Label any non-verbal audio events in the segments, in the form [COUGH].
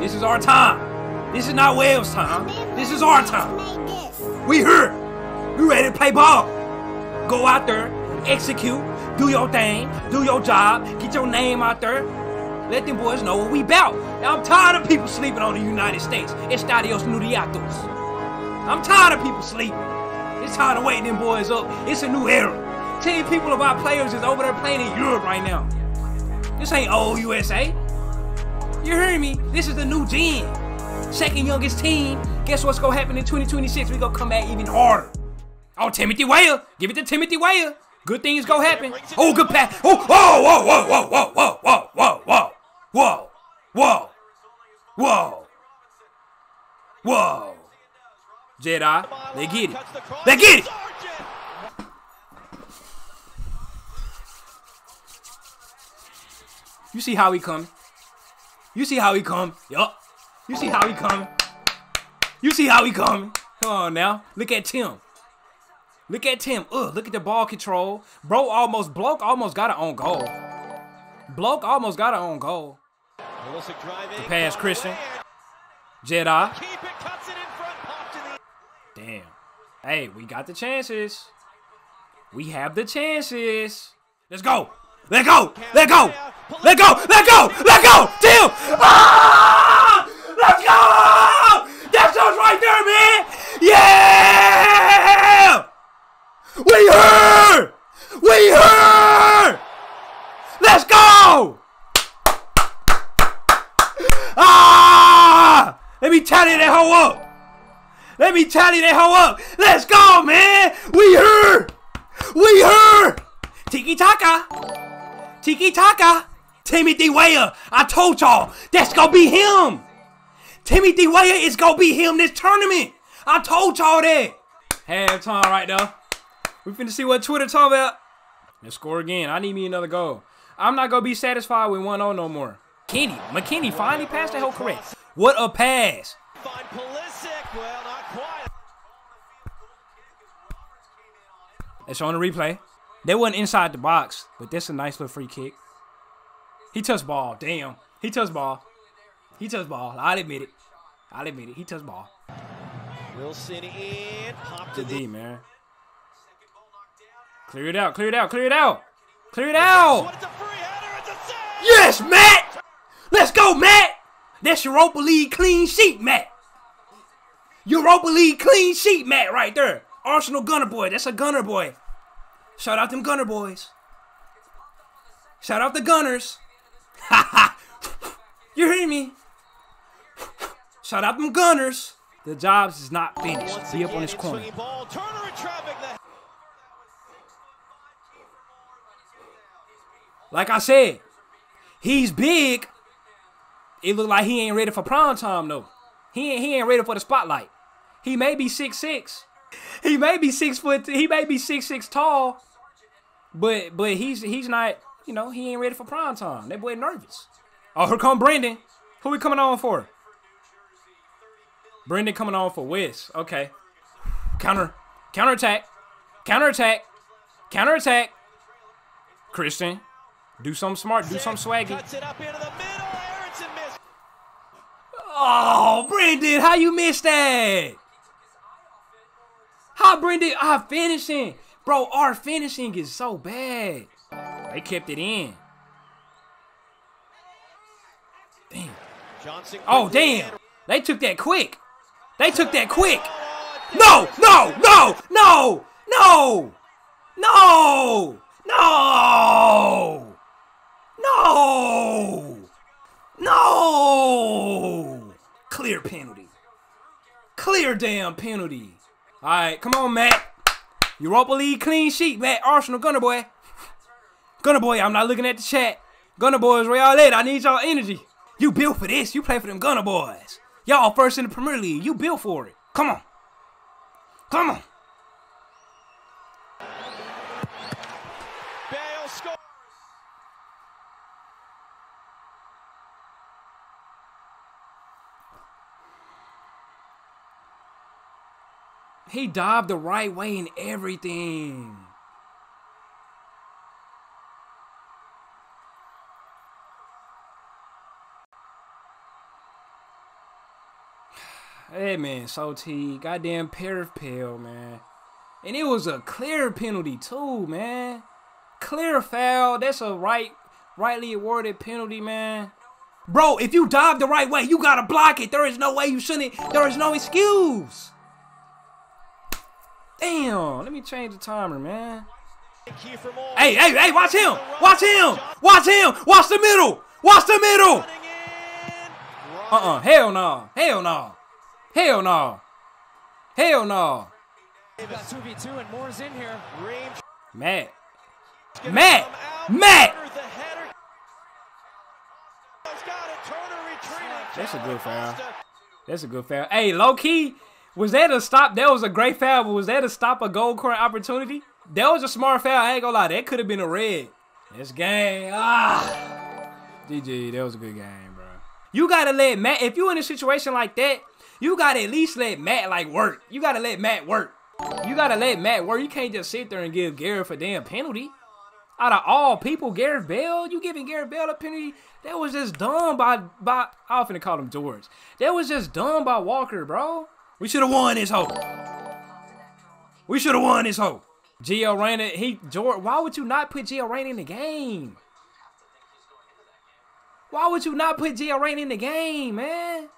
This is our time. This is not Wales time. This is our time. We here. We ready to play ball. Go out there, execute, do your thing, do your job, get your name out there. Let them boys know what we bout. I'm tired of people sleeping on the United States. Estadios Nudiatos. I'm tired of people sleeping. It's time to wake them boys up. It's a new era. You people about players is over there playing in Europe right now. This ain't old USA. You hear me? This is the new gen. Second youngest team. Guess what's gonna happen in 2026? We gonna come back even harder. Oh, Timothy Weah. Give it to Timothy Weah. Good things gonna happen. Oh, good pass. Oh, whoa, whoa, whoa, whoa, whoa, whoa, whoa, whoa, whoa, whoa, whoa, whoa, whoa. Jedi, they get it. They get it. You see how he coming. You see how he come. Yup. You see how he coming. You see how he coming. Come on now. Look at Tim. Look at Tim. Ugh, look at the ball control. Bro almost, Bloke almost got it on goal. Bloke almost got it on goal. The pass, Christian. Jedi. Damn. Hey, we got the chances. We have the chances. Let's go. Let go. Let go. Let go. Let go. Let go. Tim. Ah! Let's go. That's us right there, man. Yeah. We here. We here. Let's go. Ah! Let me tally that hoe up. Let me tally that hoe up. Let's go, man. We here. We here. Tiki Taka. Tiki Taka. Timothy Weah. I told y'all that's gonna be him. Timothy Weah is gonna be him this tournament. I told y'all that. Halftime right now. We finna see what Twitter talking about. Let's score again. I need me another goal. I'm not gonna be satisfied with 1-0 no more. Kenny, McKennie finally passed that whole correct. What a pass. Find Pulisic. Well, not quite. It's on the replay. They wasn't inside the box, but that's a nice little free kick. He touched ball. Damn. He touched ball. He touched ball. I'll admit it. I'll admit it. He touched ball. Wilson in. Popped The to D, man. Clear it out. Clear it out. Clear it out. Clear it out. What is a free header? It's a save. Yes, Matt. Let's go, Matt. That's Europa League clean sheet, Matt. Europa League clean sheet, Matt, right there. Arsenal Gunner boy. That's a Gunner boy. Shout out them Gunner boys. Shout out the Gunners. Ha [LAUGHS] ha. You hear me? Shout out them Gunners. The jobs is not finished. Once Be up on this corner. Ball. Turner in traffic. The Like I said, he's big. It look like he ain't ready for prime time though. He ain't he ain't ready for the spotlight. He may be six six. He may be six foot. He may be six six tall. But but he's he's not. You know he ain't ready for prime time. That boy nervous. Oh, here come Brenden. Who we coming on for? Brenden coming on for Wes. Okay. Counter. Counter attack. Counter attack. Counter attack. Christian. Do something smart. Do something swaggy. Cuts it up into the middle. Aaronson missed. Oh, Brenden, how you missed that? Brenden our finishing? Bro, our finishing is so bad. They kept it in. Damn. Johnson. Oh, damn. They took that quick. They took that quick. No, no, no, no, no, no, no, no, no. Clear penalty. Clear damn penalty. All right, come on, Matt. Europa League clean sheet, Matt. Arsenal Gunner boy. Gunner boy, I'm not looking at the chat. Gunner boys, where y'all at? I need y'all energy. You built for this. You play for them Gunner boys. Y'all first in the Premier League. You built for it. Come on. Come on. Bale score. He dived the right way in everything. [SIGHS] Hey man, Salty, goddamn pair of pale, man. And it was a clear penalty too, man. Clear foul. That's a right, rightly awarded penalty, man. Bro, if you dive the right way, you gotta block it. There is no way you shouldn't. There is no excuse. Damn, let me change the timer, man. Hey, hey, hey, watch him. Watch him. Watch him. Watch the middle. Watch the middle. Uh-uh. Hell no. Hell no. Hell no. Hell no. We got 2v2 and more's in here. Matt. Matt. Matt. That's a good foul. That's a good foul. Hey, low key, was that a stop? That was a great foul, but was that a stop a goal corner opportunity? That was a smart foul. I ain't gonna lie. That could have been a red. This game. Ah. GG, that was a good game, bro. You gotta let Matt, if you in a situation like that, you gotta at least let Matt like work. You gotta let Matt work. You gotta let Matt work. You can't just sit there and give Gareth a damn penalty. Out of all people, Gareth Bale, you giving Gareth Bale a penalty? That was just done by by. I often call him George. That was just done by Walker, bro. We should have won this hoe. We should have won this hoe. Gio Reyna, he George. Why would you not put Gio Reyna in the game? Why would you not put Gio Reyna in the game, man?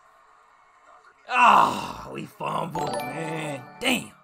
Ah, oh, we fumbled, man. Damn.